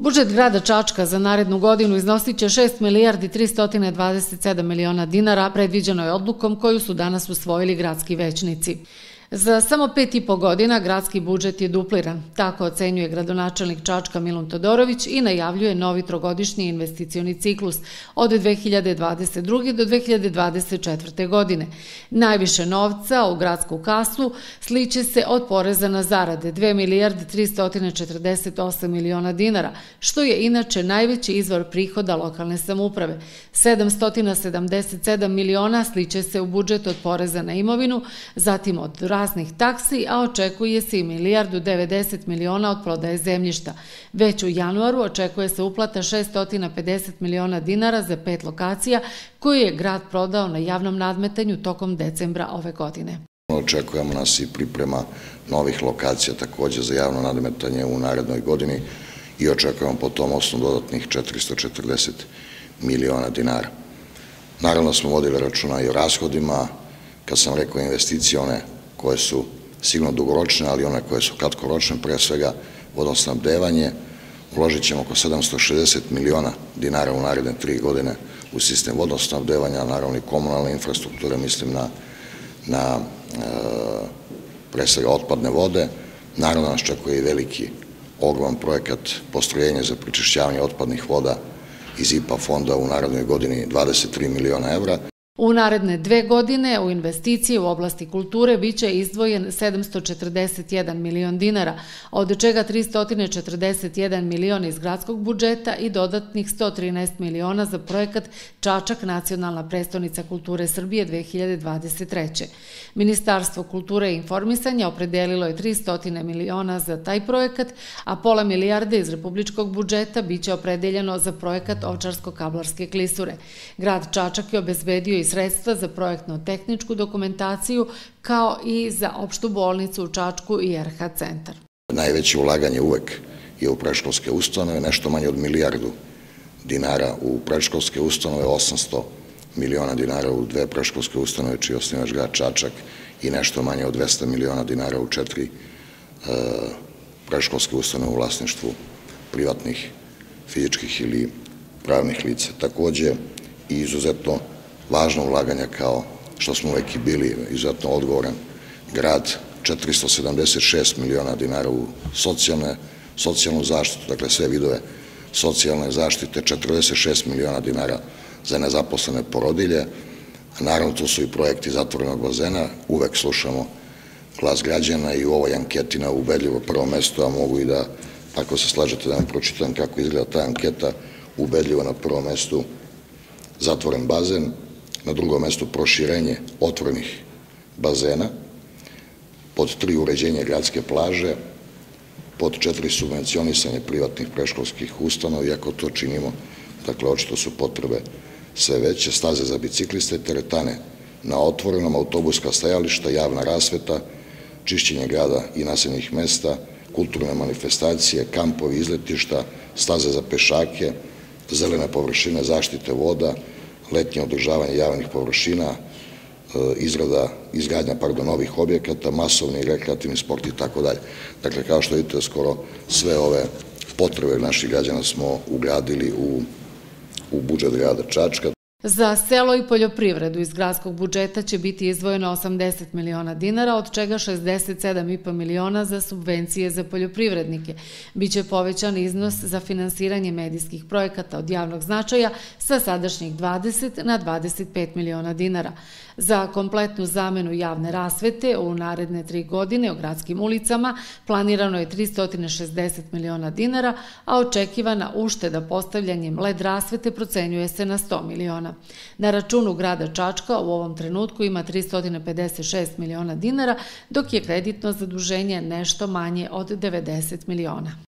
Budžet grada Čačka za narednu godinu iznosit će 6 milijardi 327 miliona dinara, predviđeno je odlukom koju su danas usvojili gradski većnici. Za samo pet i po godina gradski budžet je dupliran, tako ocenjuje gradonačelnik Čačka Milun Todorović i najavljuje novi trogodišnji investicioni ciklus od 2022. do 2024. godine. Najviše novca u gradsku kasu sliče se od poreza na zarade 2 milijarde 348 miliona dinara, što je inače najveći izvor prihoda lokalne samuprave. 777 miliona sliče se u budžet od poreza na imovinu, zatim od raznih taksi, a očekuje se i milijardu 90 miliona od prodaje zemljišta. Već u januaru očekuje se uplata 650 miliona dinara za pet lokacija koje je grad prodao na javnom nadmetanju tokom decembra ove godine. Očekujemo nas i priprema novih lokacija takođe za javno nadmetanje u narednoj godini i očekujemo po tom osnovu dodatnih 440 miliona dinara. Naravno smo vodili računa i o rashodima, kad sam rekao investicije, one koje su sigurno dugoročne, ali one koje su kratkoročne, pre svega vodosnabdevanje, uložit ćemo oko 760 miliona dinara u naredne tri godine u sistem vodosnabdevanja, naravno i komunalne infrastrukture, mislim na, na e, pre svega otpadne vode. Naravno nas čekuje i veliki ogroman projekat postrojenja za pričišćavanje otpadnih voda iz IPA fonda u narodnoj godini 23 miliona evra. U naredne dve godine u investicije u oblasti kulture biće izdvojen 741 milion dinara, od čega 341 milion iz gradskog budžeta i dodatnih 113 miliona za projekat Čačak nacionalna prestonica kulture Srbije 2023. Ministarstvo kulture i informisanja opredelilo je 300 miliona za taj projekat, a pola milijarde iz republičkog budžeta biće opredeljeno za projekat Ovčarsko-kablarske klisure. Grad Čačak je obezbedio i sredstva za projektno-tehničku dokumentaciju kao i za opštu bolnicu u Čačku i RH centar. Najveće ulaganje uvek je u preškolske ustanove, nešto manje od milijardu dinara u preškolske ustanove, 800 miliona dinara u dve preškolske ustanove, čiji osnivač grad Čačak i nešto manje od 200 miliona dinara u četiri e, preškolske ustanove u vlasništvu privatnih fizičkih ili pravnih lica. Takođe, i izuzetno važno ulaganja kao što smo uvek i bili izuzetno odgovoran grad, 476 miliona dinara u socijalne, socijalnu zaštitu, dakle sve vidove socijalne zaštite, 46 miliona dinara za nezaposlene porodilje, naravno tu su i projekti zatvorenog bazena, uvek slušamo glas građana i u ovoj anketi na ubedljivo prvo mesto, a mogu i da, ako se slažete da vam pročitam kako izgleda ta anketa, ubedljivo na prvom mestu zatvoren bazen, na drugom mestu proširenje otvorenih bazena, pod tri uređenje gradske plaže, pod četiri subvencionisanje privatnih preškolskih ustanova, iako to činimo, dakle, očito su potrebe sve veće, staze za bicikliste, teretane na otvorenom, autobuska stajališta, javna rasveta, čišćenje grada i naseljenih mesta, kulturne manifestacije, kampovi, izletišta, staze za pešake, zelene površine, zaštite voda, letnje održavanje javnih površina, e, izrada, izgradnja, pardon, novih objekata, masovni rekreativni sport i tako dalje. Dakle, kao što vidite, skoro sve ove potrebe naših građana smo ugradili u, u budžet grada Čačka. Za selo i poljoprivredu iz gradskog budžeta će biti izdvojeno 80 miliona dinara, od čega 67,5 miliona za subvencije za poljoprivrednike. Biće povećan iznos za finansiranje medijskih projekata od javnog značaja sa sadašnjih 20 na 25 miliona dinara. Za kompletnu zamenu javne rasvete u naredne tri godine u gradskim ulicama planirano je 360 miliona dinara, a očekivana ušteda postavljanjem LED rasvete procenjuje se na 100 miliona. Na računu grada Čačka u ovom trenutku ima 356 miliona dinara, dok je kreditno zaduženje nešto manje od 90 miliona.